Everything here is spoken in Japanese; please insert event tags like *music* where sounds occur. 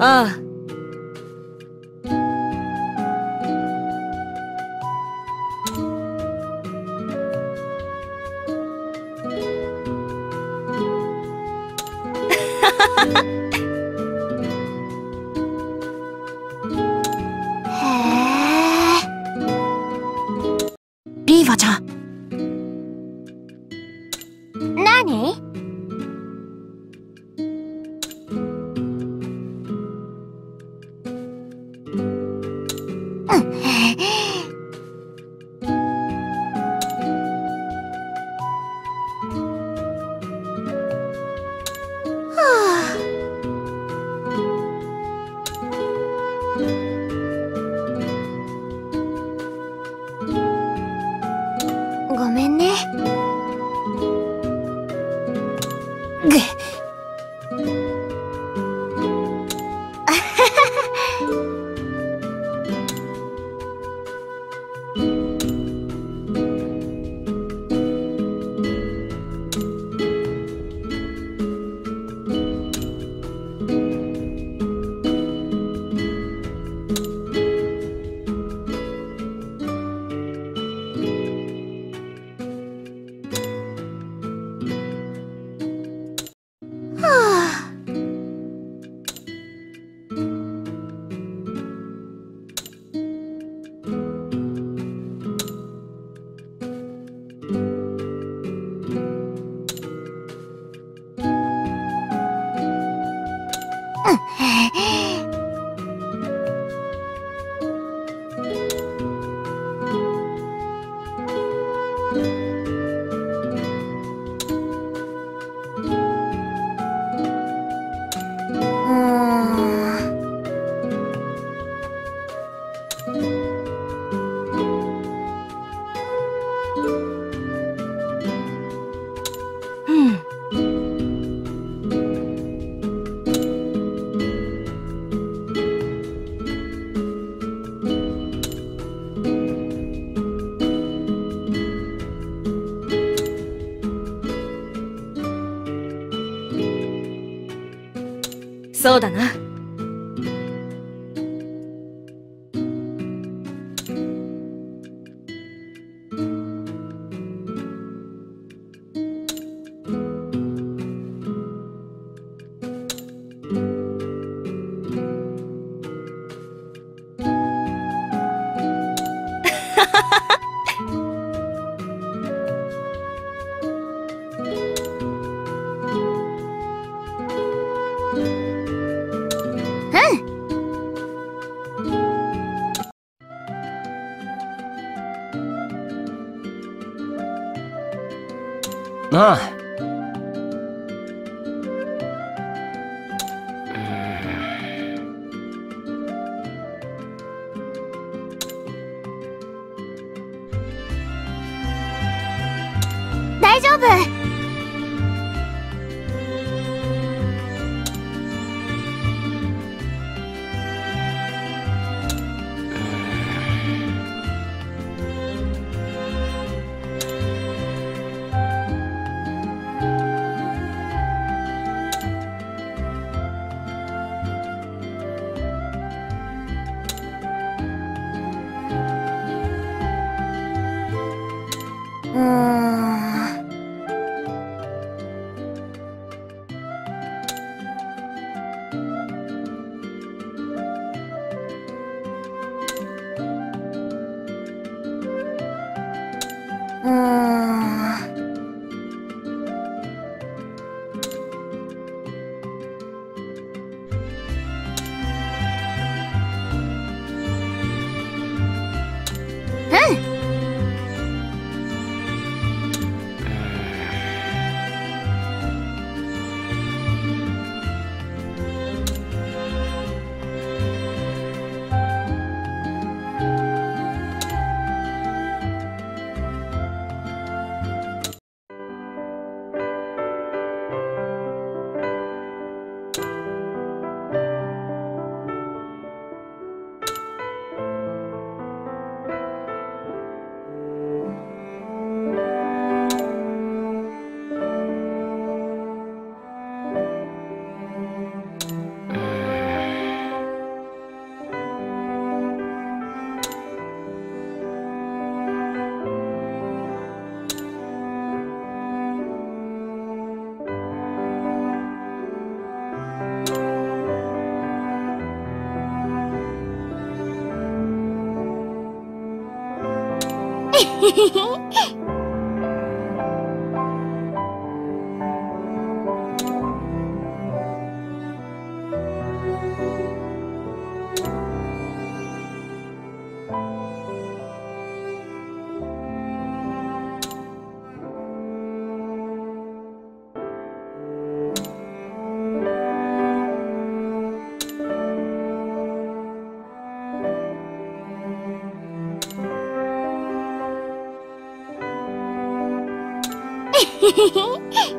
아. 리바자 そうだな。*laughs* なあ。大丈夫。Uh, Hehehehe *laughs* へへへ。